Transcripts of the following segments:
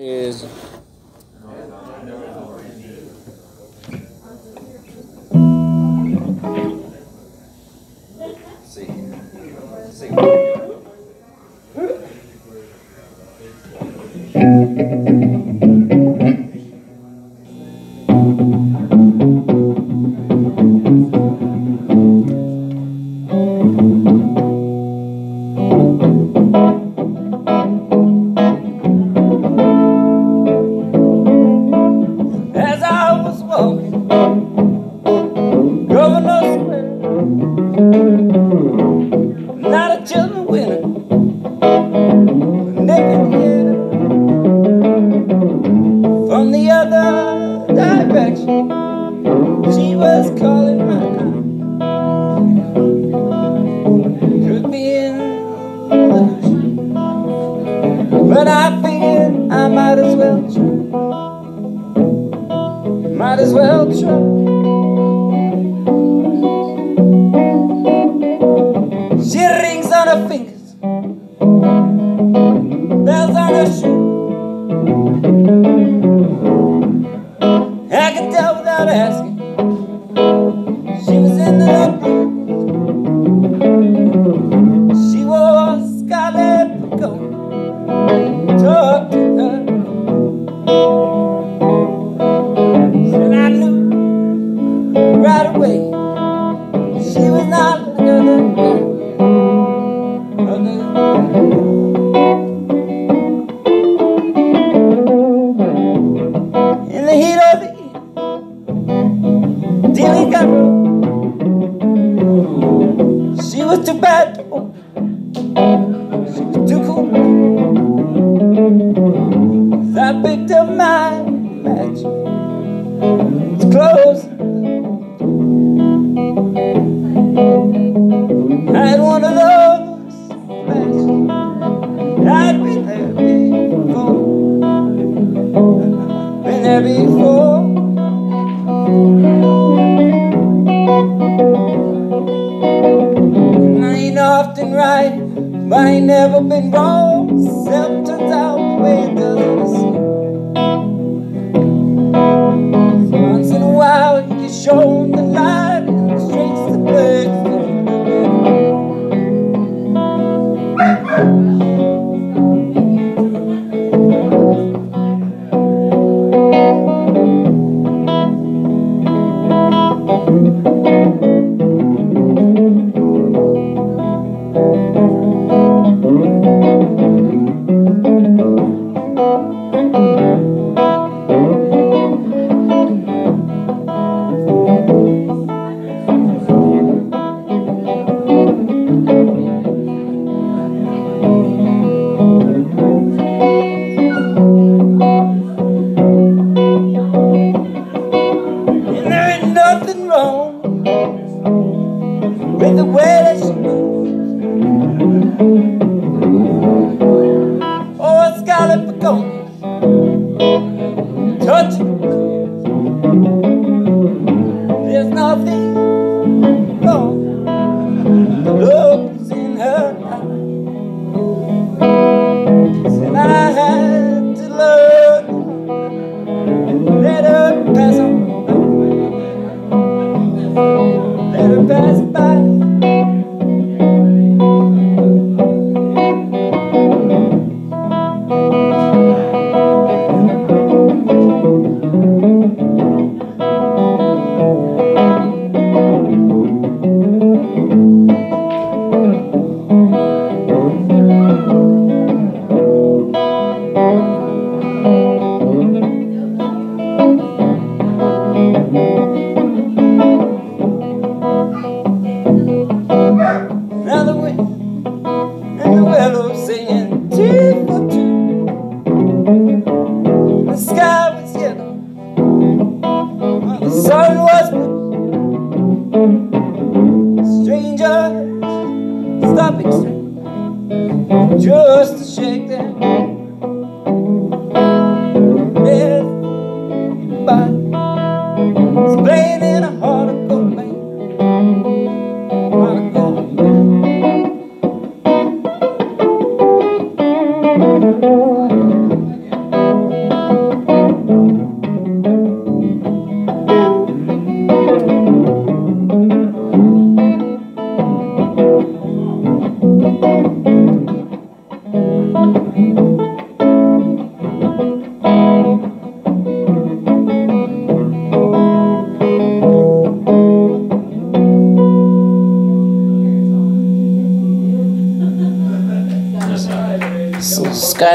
is see. See. might as well try. She rings on her fingers, bells on her shoes. I can tell without asking.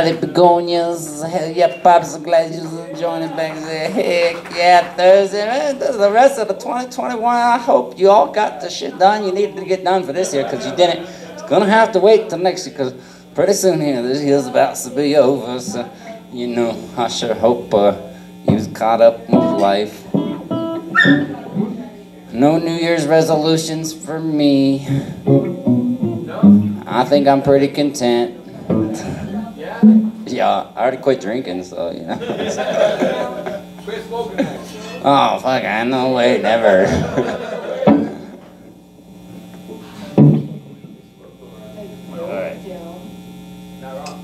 Scarlet begonias, yeah, pops, I'm glad you was enjoying it back there. Heck yeah, Thursday, man. The rest of the 2021. I hope you all got the shit done you needed to get done for this year because you didn't. It's gonna have to wait till next year because pretty soon here, this year's about to be over. So, you know, I sure hope uh, you was caught up with life. No New Year's resolutions for me. I think I'm pretty content. Yeah, I already quit drinking, so you know. Quit smoking. Oh fuck! I no way, never. Alright. Not wrong.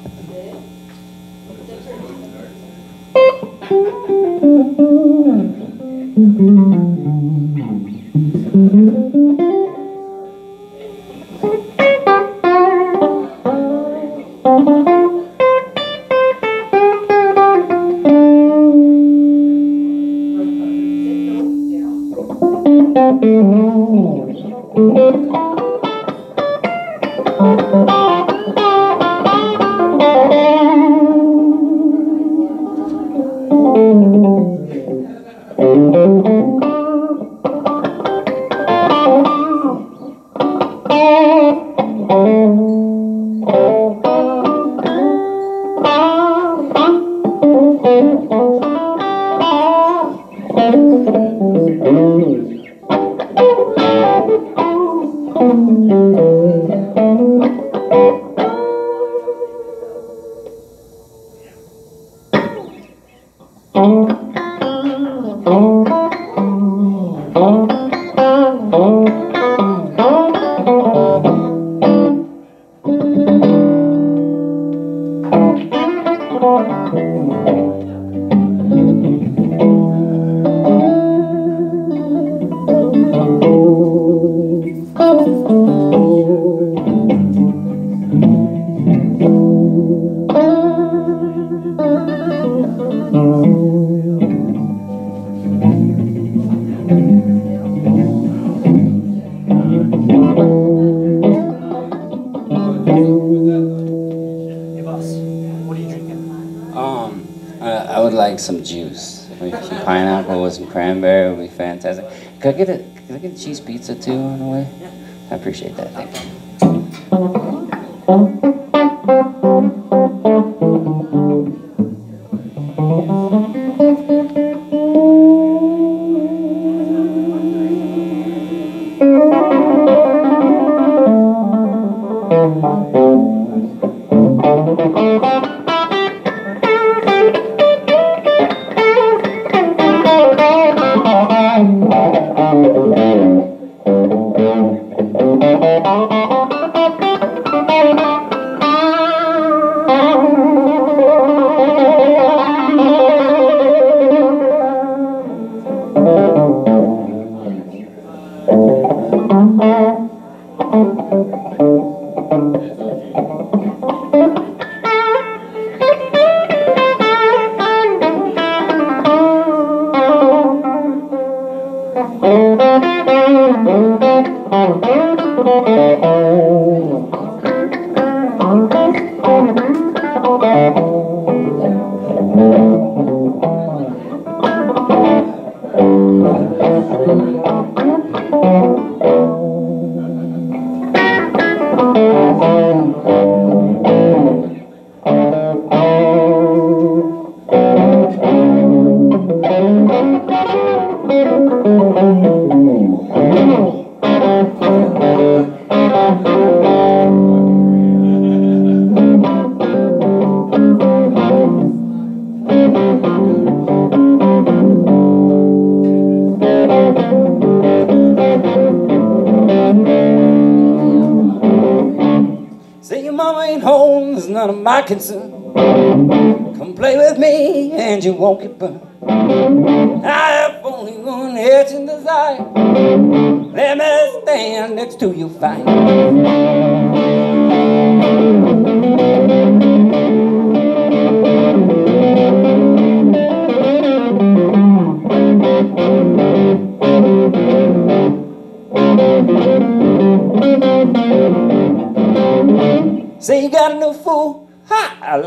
Could I get a could I get a cheese pizza too on the way? Yeah. I appreciate that. Thank you.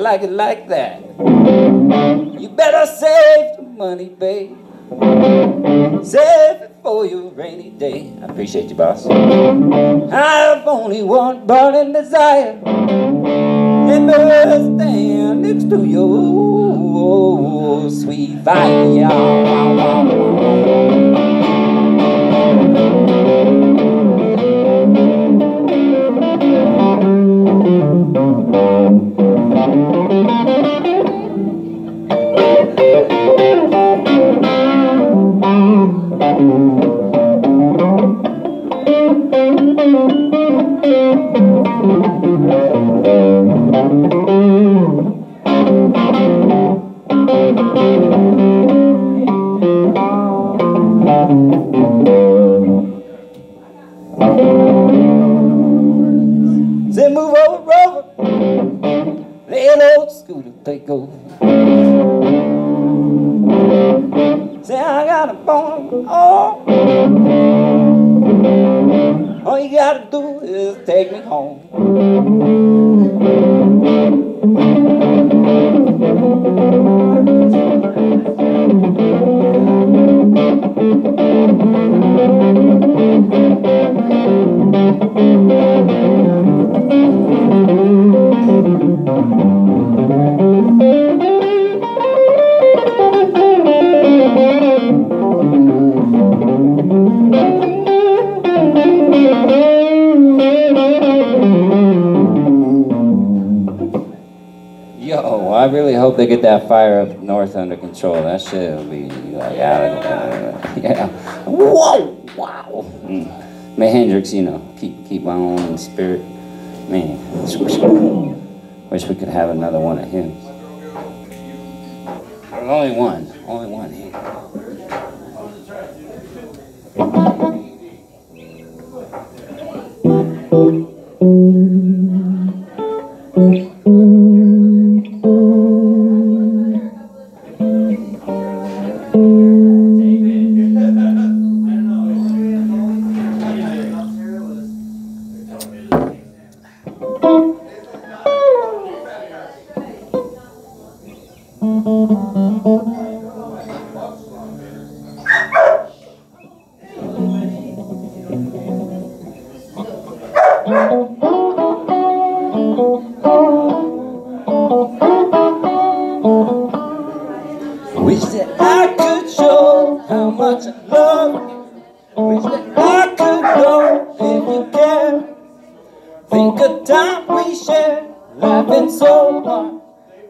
Like it like that. You better save the money, babe. Save it for your rainy day. I appreciate you, boss. I've only one burning desire. And stand next to you, sweet fire. Thank you. Control. That shit will be like out of Yeah. Whoa! Wow. Mm. May Hendrix, you know, keep keep on in spirit. Man, wish we could have another one of him. There's only one. Only one here. Wish I could know if you care. Think of time we shared, laughing so hard.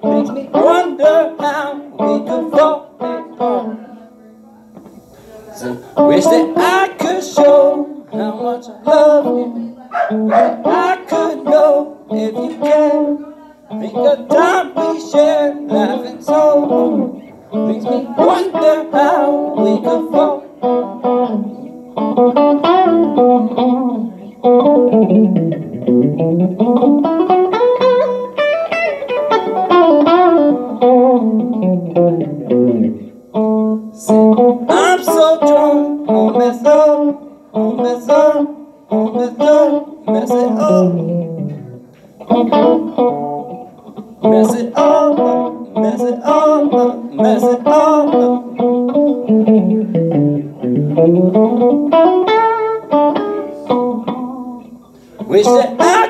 Makes me wonder how we could fall apart. So wish that I could show how much I love you. I could know if you care. Think of time we shared, laughing so hard. Makes me wonder how we could fall. Oh mess it up. Mess it up, Wish that I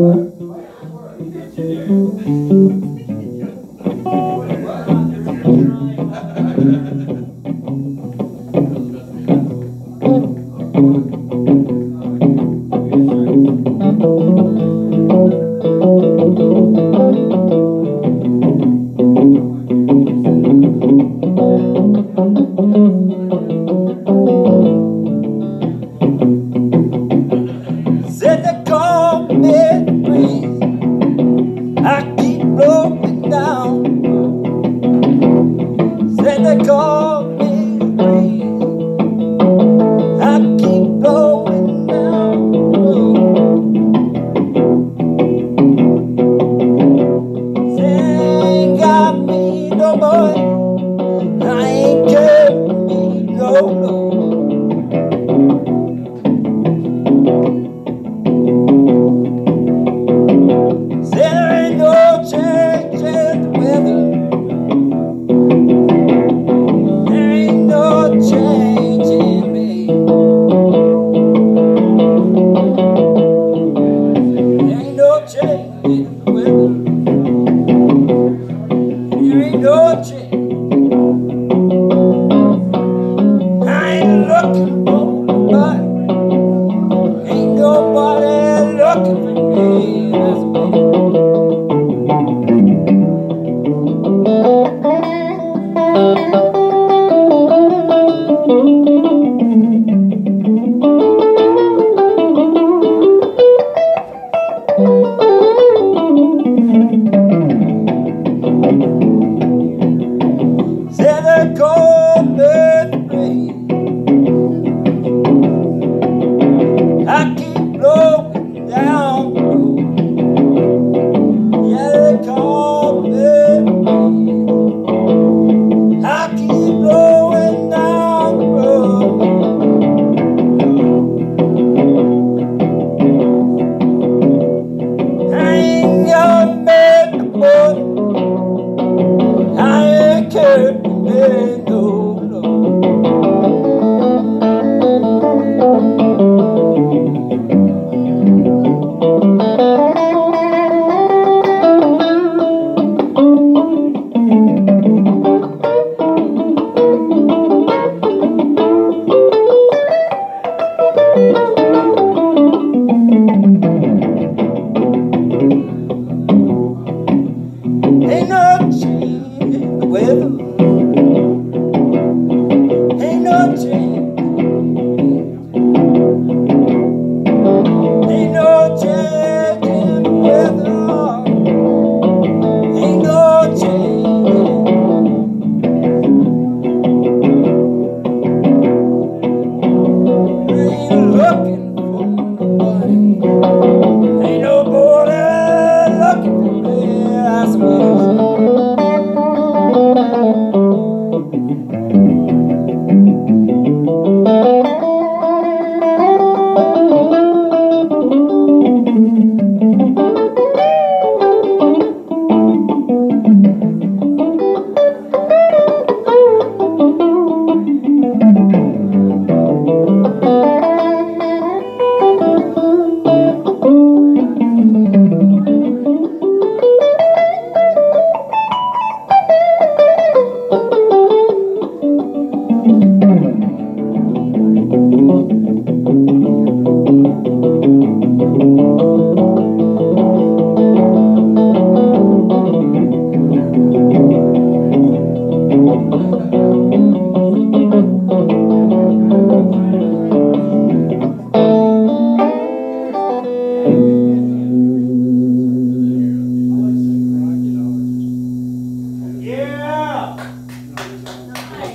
Thank you.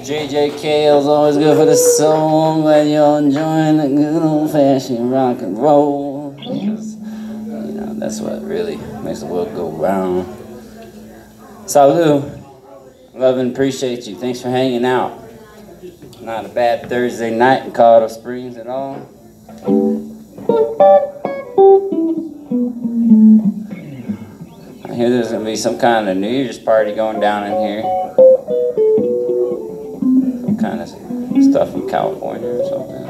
JJ Cale is always good for the soul when you're enjoying the good old fashioned rock and roll. You know, that's what really makes the world go round. Salud. Love and appreciate you. Thanks for hanging out. Not a bad Thursday night in Colorado Springs at all. I hear there's going to be some kind of New Year's party going down in here. Some kind of stuff from California or something.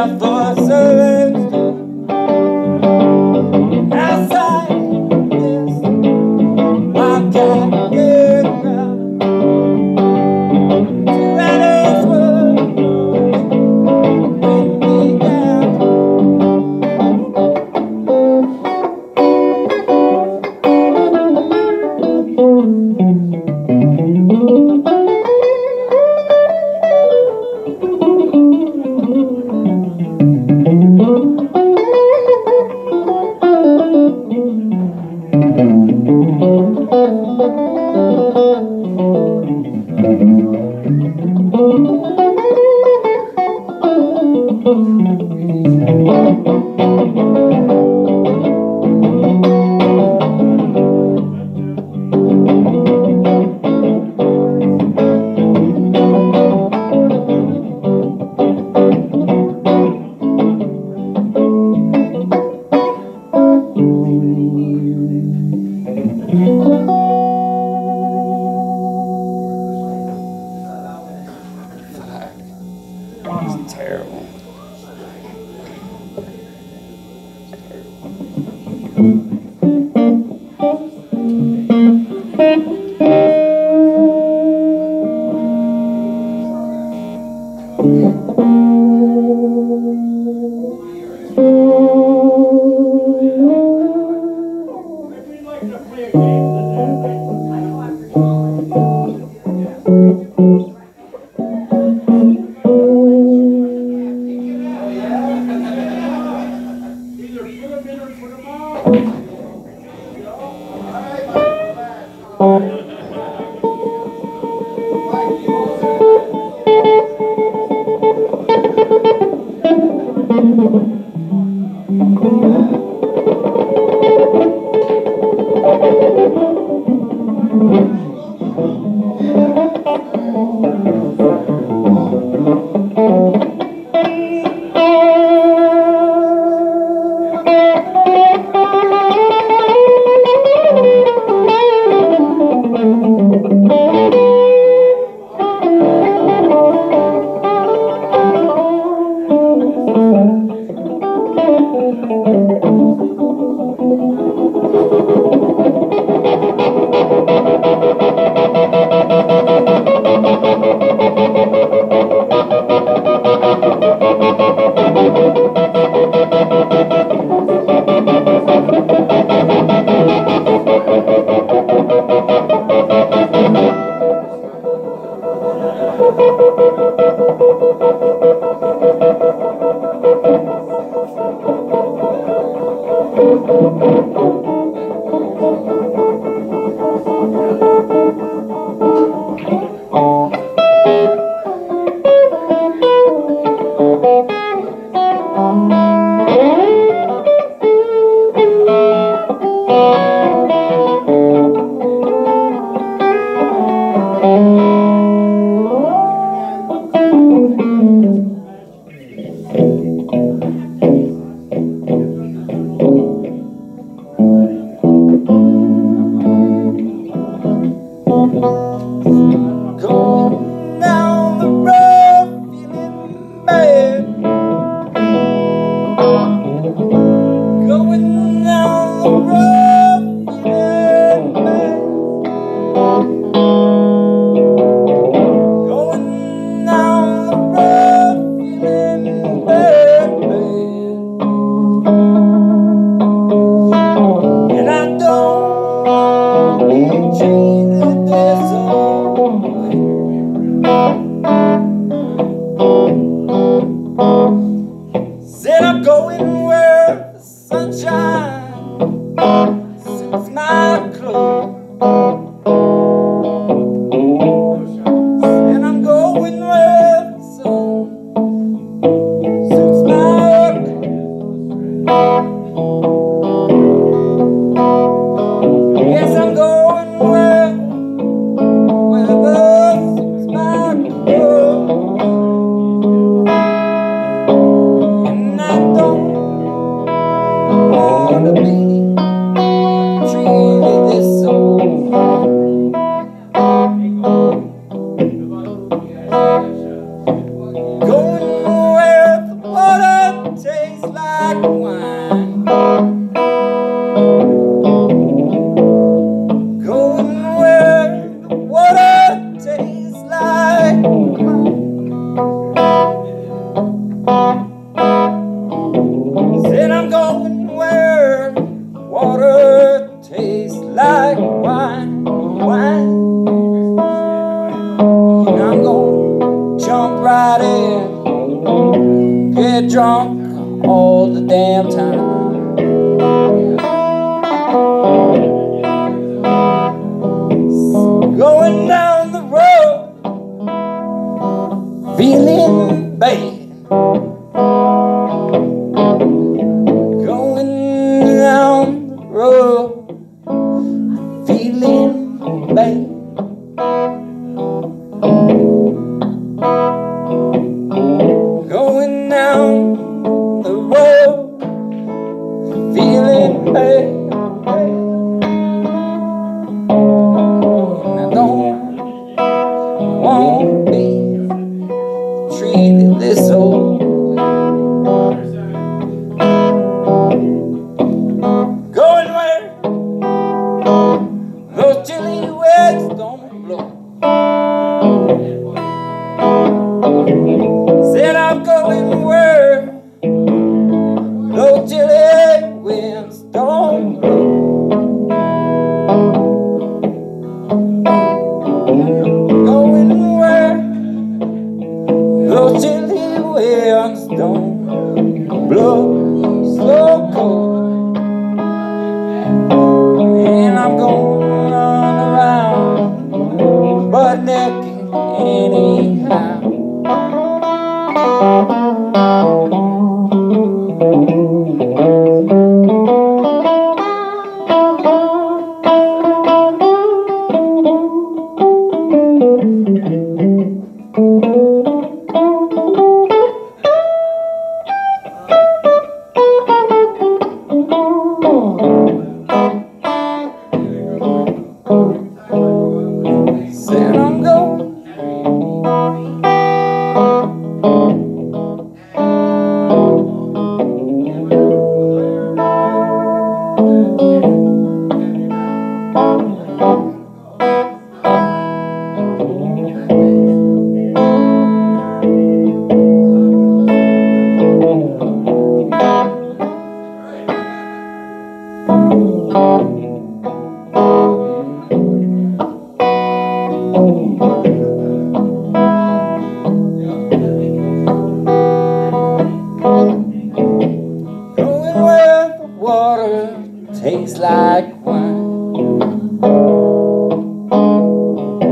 I thought Going Bad.